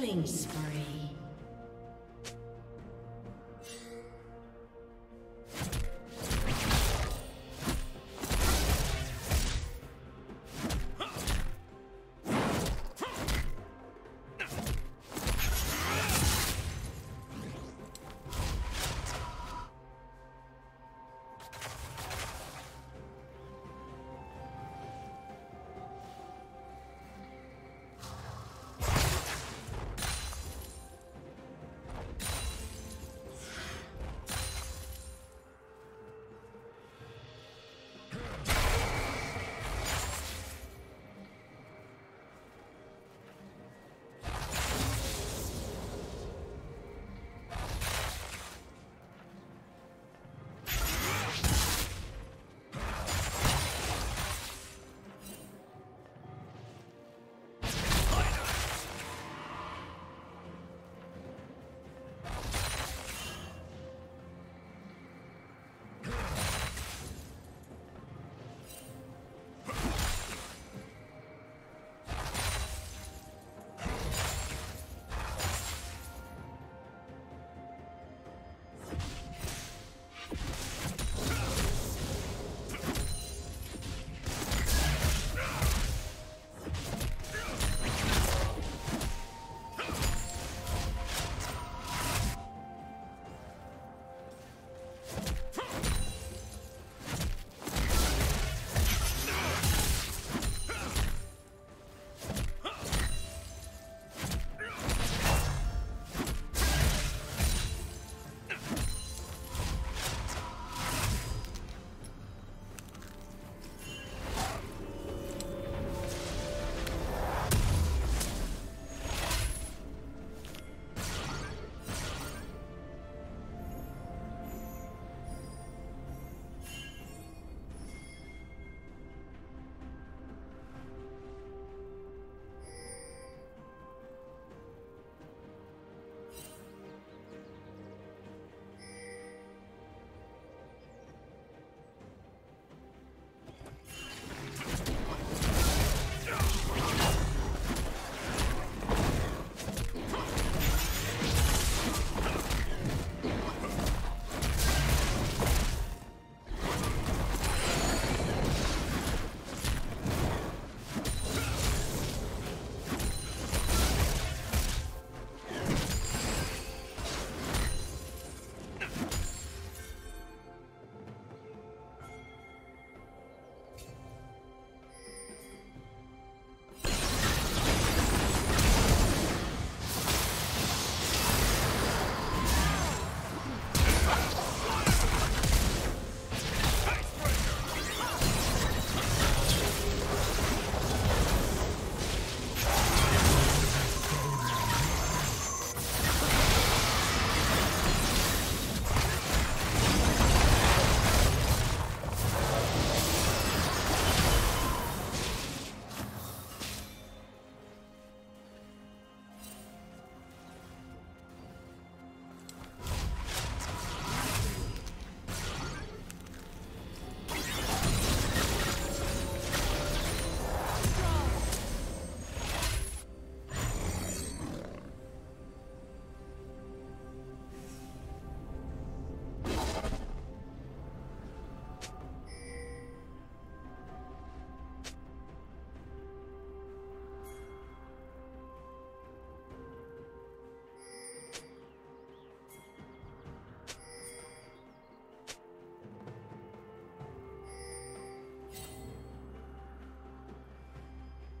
Killing spree.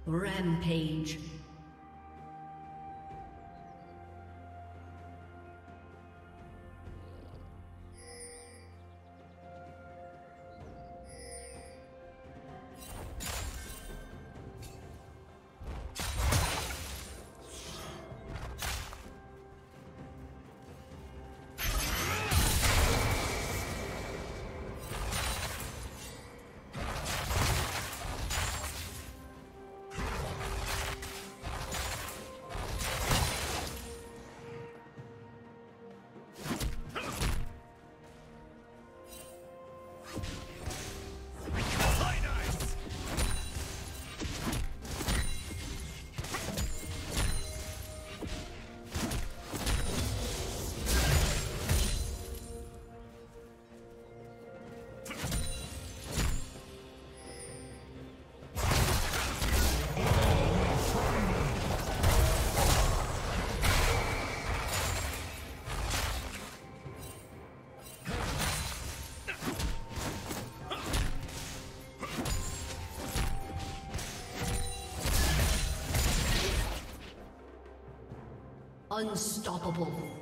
Rampage. Unstoppable.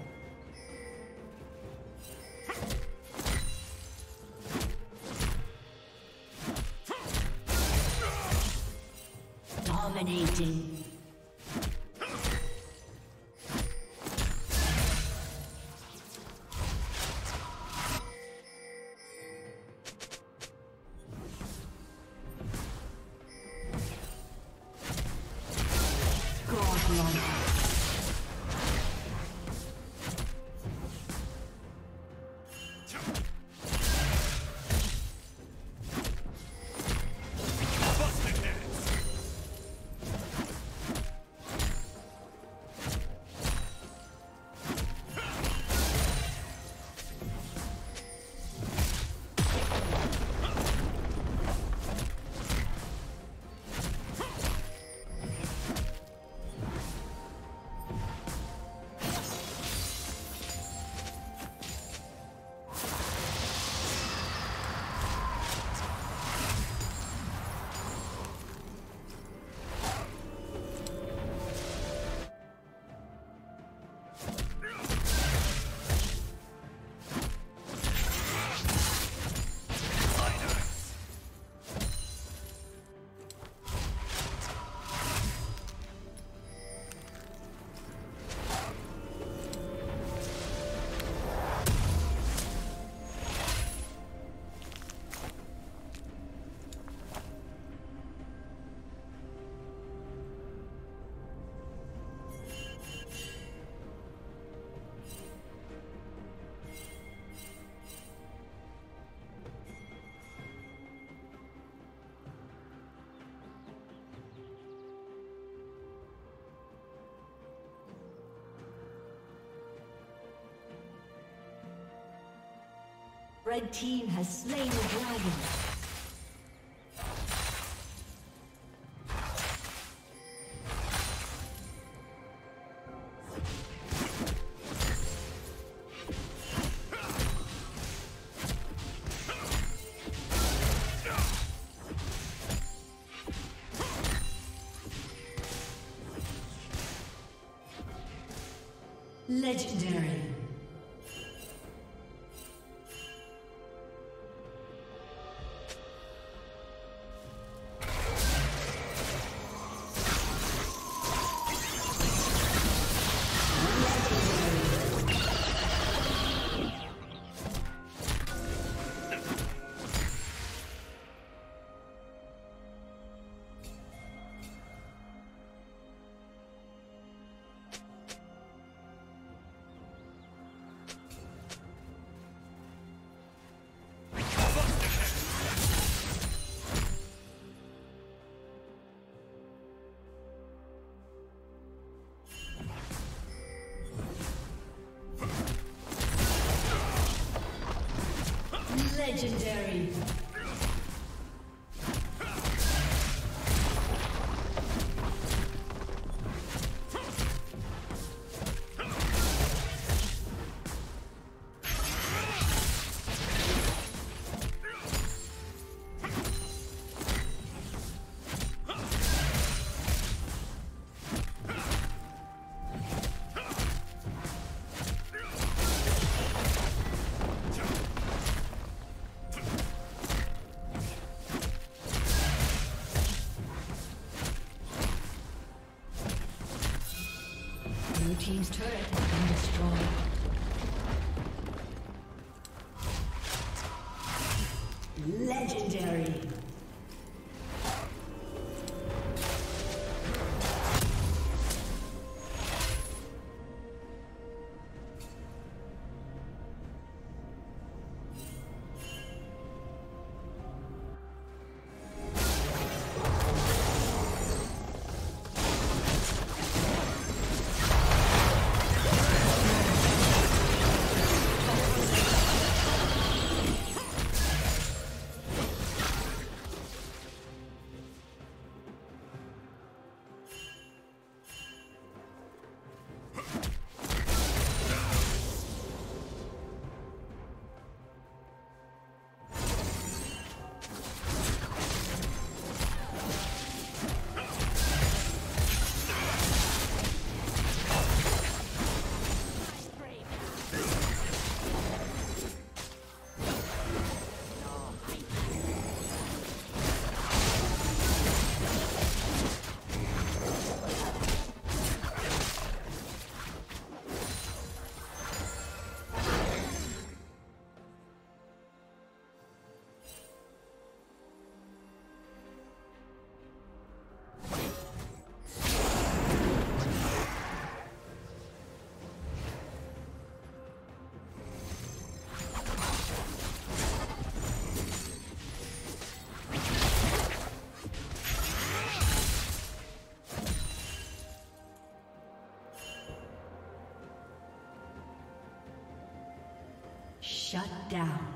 Red team has slain the dragon. Legendary. Legendary. Team's turret Shut down.